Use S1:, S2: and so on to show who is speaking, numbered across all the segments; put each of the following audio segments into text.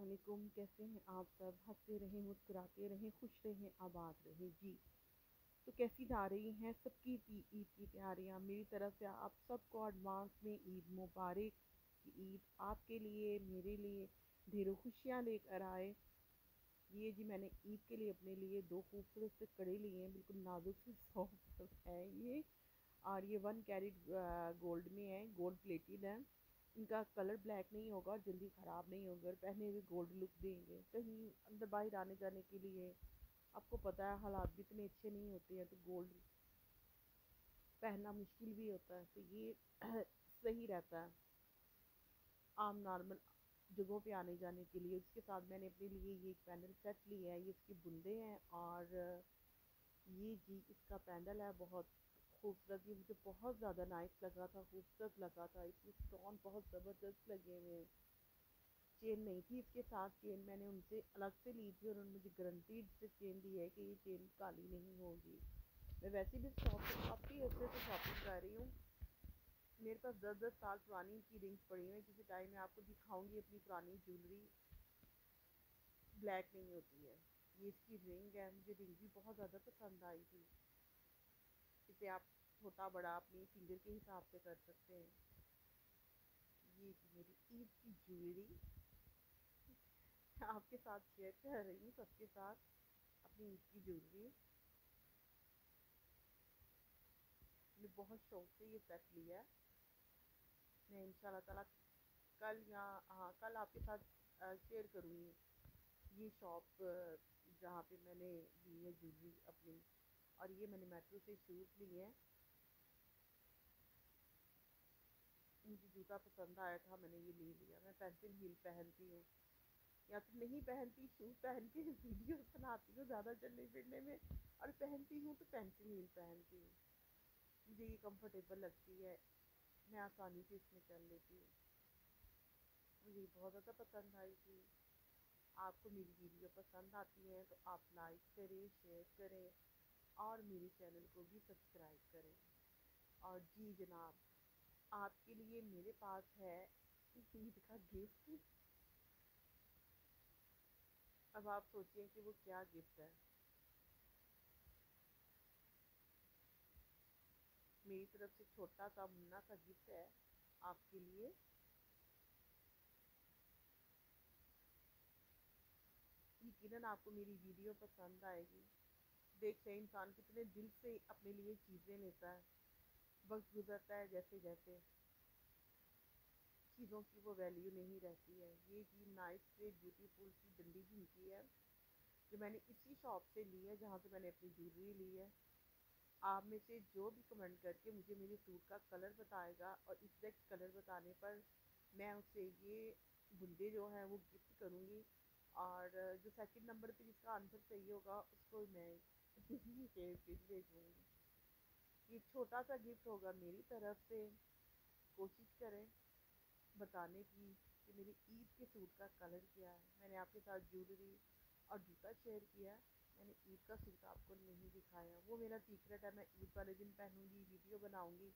S1: वालेकुम कैसे हैं? आप सब हँसते रहें, मुस्कुराते रहें, खुश रहें, आबाद रहें। जी। तो कैसी जा रही हैं? सबकी ईद की तैयारियाँ। मेरी तरफ़ से आप सबको एडवांस में ईद मुबारक। की ईद आपके लिए, मेरे लिए, ढेरों खुशियाँ लेकर आए। ये जी मैंने ईद के लिए अपने लिए दो खूबसूरत से कड़े लिए हैं। बिल्कुल नाजुक से सॉफ्ट है ये। और ये वन कैरेट गोल्ड में है। गोल्ड प्लेटेड है। इनका कलर ब्लैक नहीं होगा और जल्दी ख़राब नहीं होगा और पहने हुए गोल्ड लुक देंगे। कहीं अंदर बाहर आने जाने के लिए आपको पता है हालात भी इतने अच्छे नहीं होते हैं तो गोल्ड पहनना मुश्किल भी होता है। तो ये सही रहता है। आम नॉर्मल जगहों पे आने जाने के लिए। उसके साथ मैंने अपने लिए ये एक पैनल सेट लिया है, ये इसके बुंदे हैं और ये जी, इसका पैंडल है बहुत खूबसूरत ये मुझे बहुत ज़्यादा नाइस लगा था, खूबसूरत लगा था। इसमें स्टोन बहुत ज़बरदस्त लगे हुए। हैं चेन नहीं थी इसके साथ चेन मैंने उनसे अलग से ली थी और उन्होंने मुझे गारंटी से चेन दी है कि ये चेन काली नहीं होगी। मैं वैसे भी शॉप से काफ़ी अच्छे से शॉपिंग कर रही हूँ। मेरे पास दस दस साल पुरानी की रिंग्स पड़ी हुई किसी टाइम में आपको दिखाऊँगी अपनी पुरानी ज्वेलरी ब्लैक नहीं होती है। ये इसकी रिंग है, मुझे रिंग भी बहुत ज़्यादा पसंद आई थी। इसे आप छोटा बड़ा अपनी फिंगर के हिसाब से कर सकते हैं। ये मेरी ईद की ज्वेलरी आपके साथ शेयर कर रही हूँ, सबके साथ अपनी ईद की ज्वेलरी मैंने बहुत शौक से ये सेट लिया मैं इन ताला कल या हाँ कल आपके साथ शेयर करूँगी। ये शॉप जहाँ पे मैंने ली है ज्वेलरी अपनी। और ये मैंने मेट्रो से शूज़ लिए। हैं मुझे जूता पसंद आया था, मैंने ये ले लिया। मैं पेंसिल हील पहनती हूँ। या तो नहीं पहनती शूज़ पहन के वीडियो बनाती हूँ ज़्यादा चलने फिरने में। और पहनती हूँ तो पेंसिल हील पहनती हूँ। मुझे ये कंफर्टेबल लगती है। मैं आसानी से इसमें चल लेती हूँ। मुझे बहुत ज़्यादा पसंद आई थी। आपको मेरी वीडियो पसंद आती है तो आप लाइक करें शेयर करें। और मेरे चैनल को भी सब्सक्राइब करें। और जी जनाब, आपके लिए मेरे पास है ईद का गिफ्ट अब आप सोचिए कि वो क्या गिफ्ट है। मेरी तरफ़ से छोटा सा मुन्ना सा गिफ्ट है आपके लिए। यकीनन आपको मेरी वीडियो पसंद आएगी। देखते हैं, इंसान कितने दिल से अपने लिए चीज़ें लेता है। वक्त गुजरता है जैसे जैसे। चीज़ों की वो वैल्यू नहीं रहती है। ये जी नाइस से ब्यूटीफुल सी डंडी झुमकी है जो मैंने इसी शॉप से ली है, जहाँ से मैंने अपनी ज्वेलरी ली है। आप में से जो भी कमेंट करके मुझे मेरे सूट का कलर बताएगा और एग्जैक्ट कलर बताने पर मैं उससे ये बुंदे जो हैं वो गिफ्ट करूँगी। और जो सेकंड नंबर पे जिसका आंसर सही होगा, उसको मैं भेजूँगी ये छोटा सा गिफ्ट होगा मेरी तरफ़ से। कोशिश करें बताने की कि मेरी ईद के सूट का कलर क्या है। मैंने आपके साथ ज्वेलरी और जूता शेयर किया। मैंने ईद का सूट आपको नहीं दिखाया। वो मेरा सीक्रेट है। मैं ईद वाले दिन पहनूँगी वीडियो बनाऊँगी,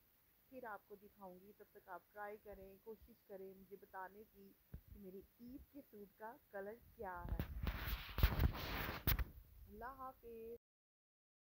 S1: फिर आपको दिखाऊँगी। तब तक आप ट्राई करें, कोशिश करें मुझे बताने की कि मेरी ईद के सूट का कलर क्या है। अल्लाह हाफिज़।